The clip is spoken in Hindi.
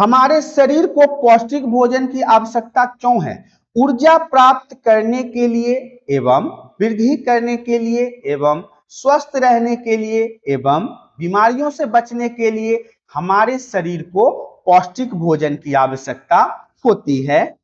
हमारे शरीर को पौष्टिक भोजन की आवश्यकता क्यों है? ऊर्जा प्राप्त करने के लिए एवं वृद्धि करने के लिए एवं स्वस्थ रहने के लिए एवं बीमारियों से बचने के लिए हमारे शरीर को पौष्टिक भोजन की आवश्यकता होती है।